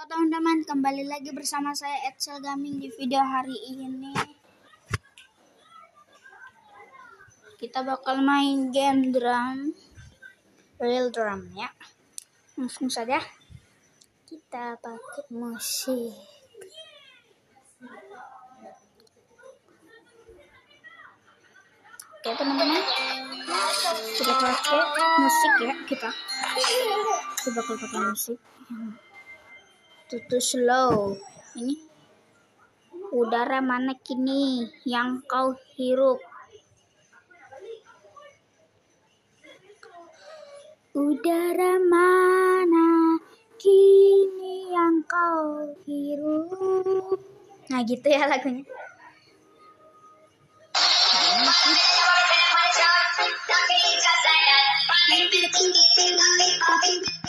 Halo teman-teman, kembali lagi bersama saya Edsel Gaming di video hari ini. Kita bakal main game drum, real drum ya. Langsung saja kita pakai musik. Oke teman-teman, kita pakai musik ya kita. Kita bakal pakai musik tutu slow. Ini udara mana kini yang kau hirup? Udara mana kini yang kau hirup? Nah gitu ya lagunya. Thank you.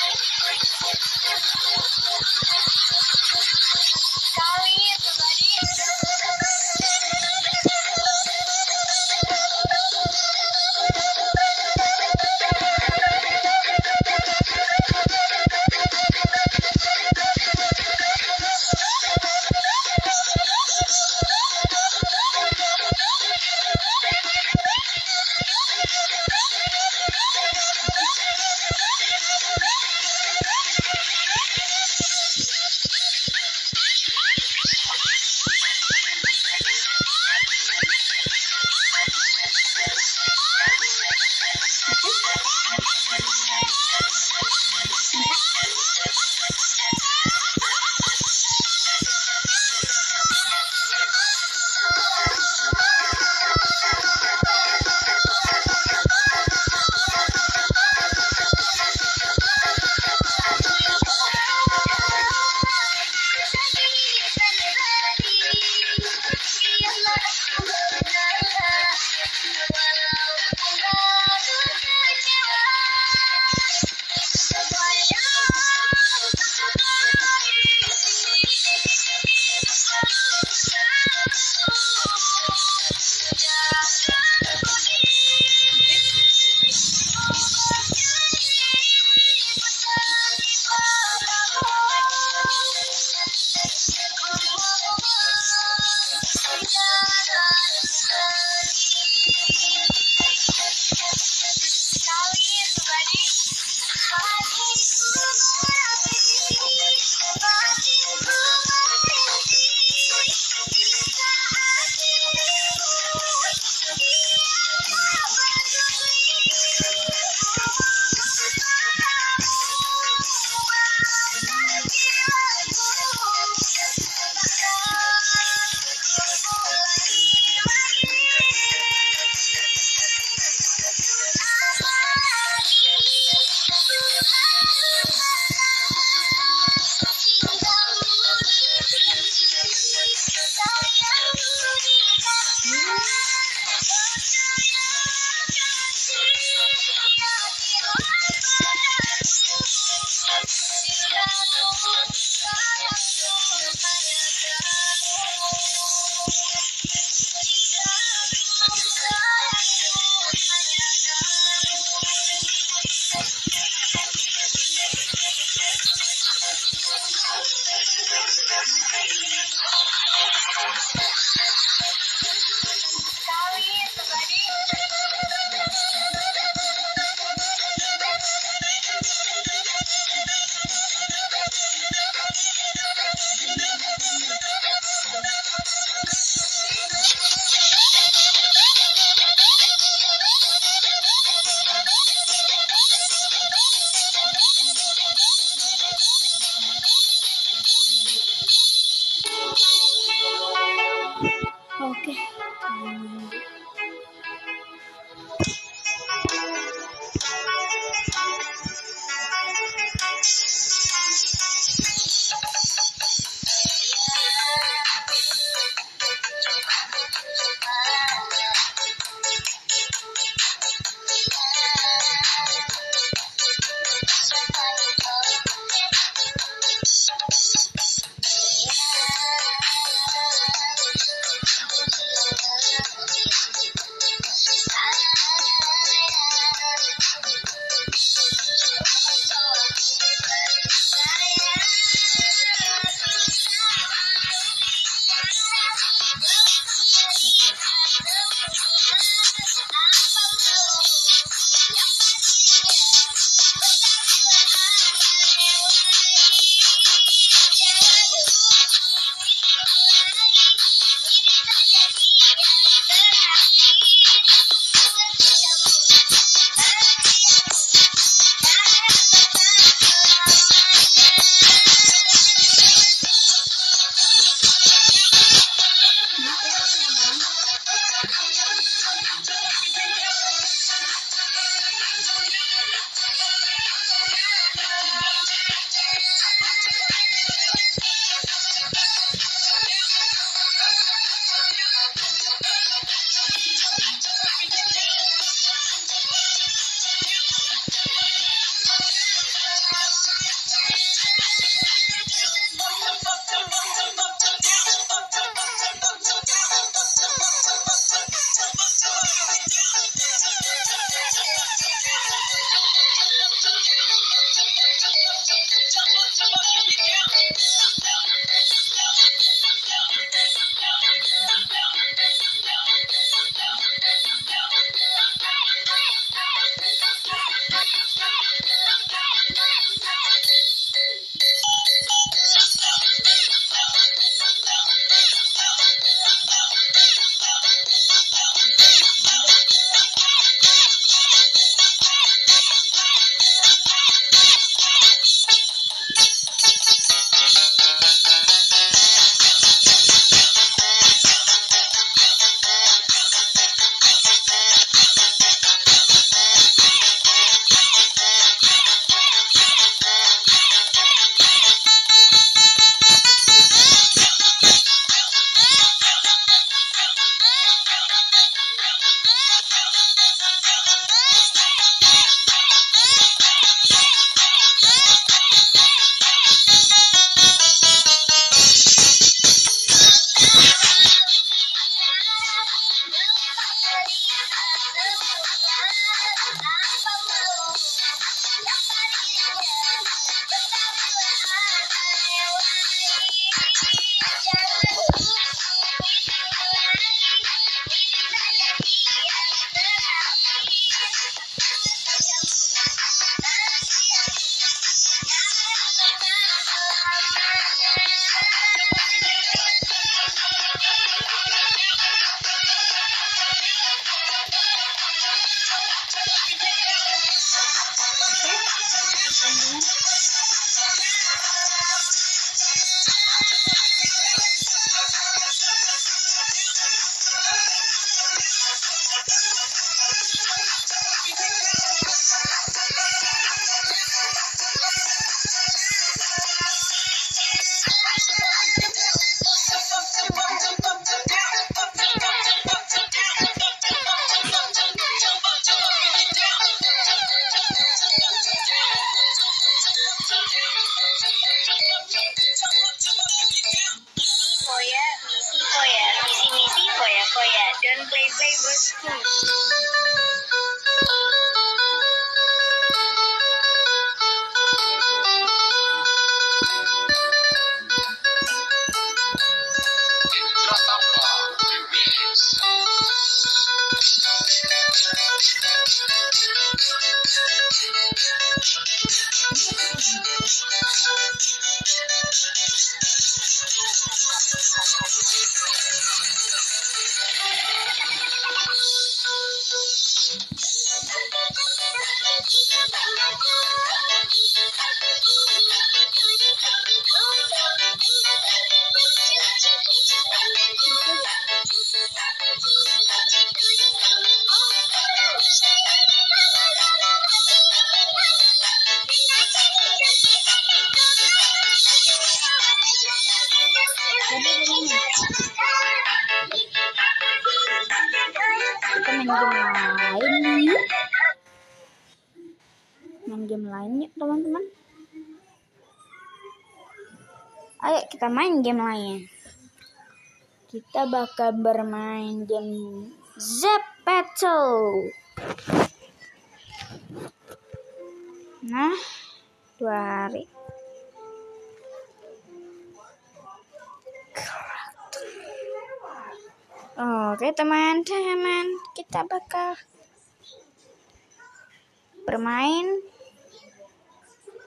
Thank you. Ayo kita main game lain. Kita bakal bermain game Zepeto. Nah, dua hari. Oke teman-teman, kita bakal bermain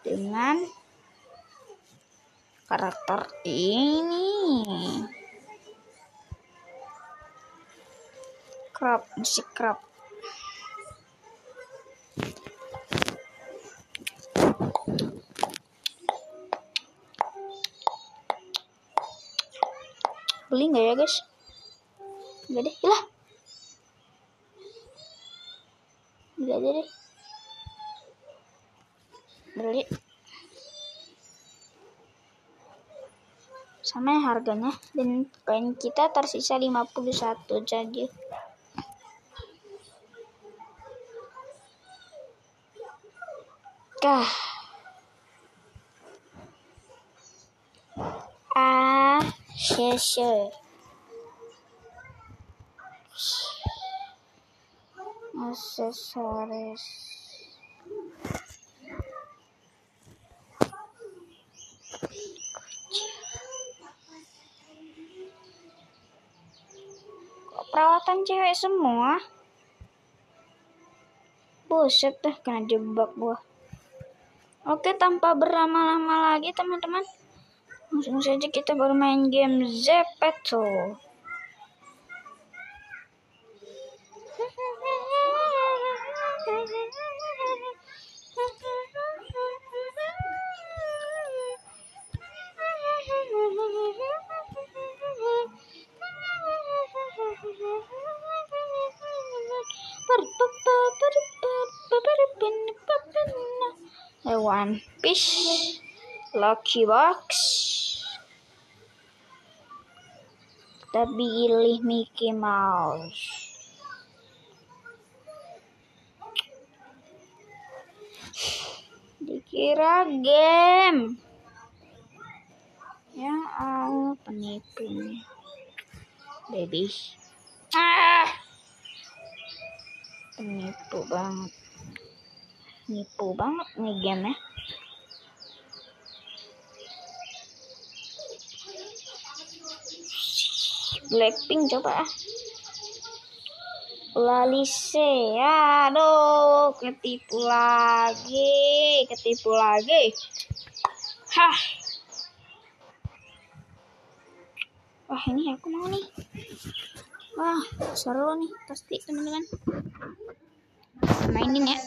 dengan karakter ini. Crop musik crop. Beli nggak ya guys? Nggak deh lah nggak deh beli. Sama harganya. Dan koin kita tersisa 51 jadi. Kah. Ah sheshe aksesoris kelihatan cewek semua. Buset dah kena jebak gua. Oke, tanpa berlama-lama lagi teman-teman. Langsung saja kita bermain game Zepeto. One Piece Lucky Box Kita pilih Mickey Mouse. Dikira game Ya Allah penipu Baby. Ah! Penipu banget nipu banget nih game ya Blackpink coba. Ah Lalise aduh ketipu lagi ketipu lagi. Hah. Wah ini aku mau nih. Wah seru nih pasti teman-teman. Mainin ya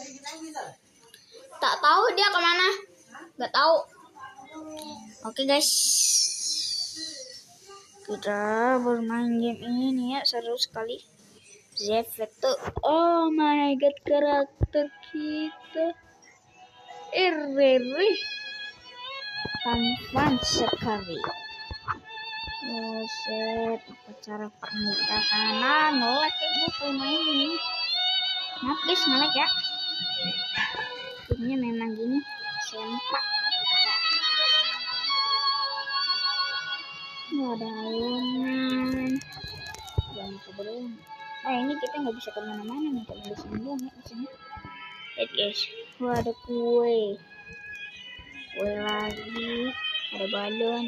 tak tahu dia ke mana. Nggak tahu. Oke okay, guys. Kita bermain game ini ya seru sekali. Zefeto oh my god karakter kita. Irri tampan sekali. Buset, acara pernikahan? Nah, nolak ya gue main ini. Maaf guys nolak ya gamenya memang gini sempak nggak ada ayunan jangan sebelum ah ini kita nggak bisa ke mana-mana nih kalau di sini doang ya di sini guys. Ada kue. Kue lagi. Ada balon.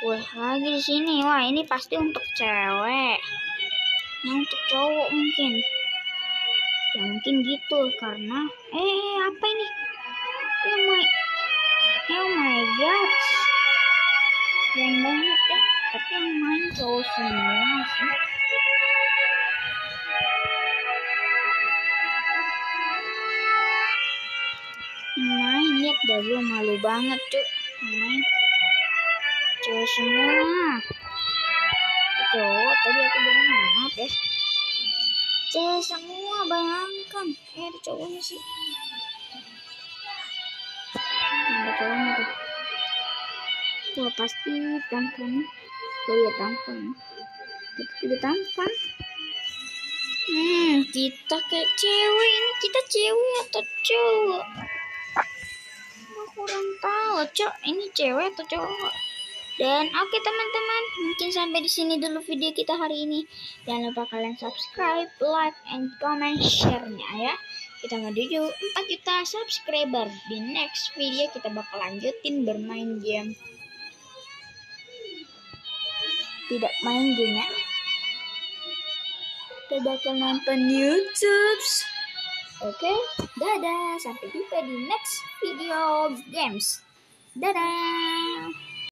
Kue lagi di sini. Wah ini pasti untuk cewek. Yang untuk cowok mungkin ya mungkin gitu karena eh apa ini? Oh my oh my god keren banget ya tapi yang main cowok semua sih. Yang main lihat dah gue malu banget tuh yang main cowok semua. Cowok tadi aku bilang maaf ya cewek semua bayangkan. Eh ada cowoknya sih. Ada cowoknya tuh. Wah pasti tampan oh iya tampan kita juga tampan hmm kita kayak cewek. Ini kita cewek atau cowok? Aku kurang tahu cok. Ini cewek atau cowok dan oke okay, teman-teman, mungkin sampai di sini dulu video kita hari ini. Jangan lupa kalian subscribe, like, and comment share-nya ya. Kita menuju 4 juta subscriber. Di next video kita bakal lanjutin bermain game. Tidak main game ya. Kita bakal nonton YouTube. Oke, okay? dadah. Sampai jumpa di next video games. Dadah.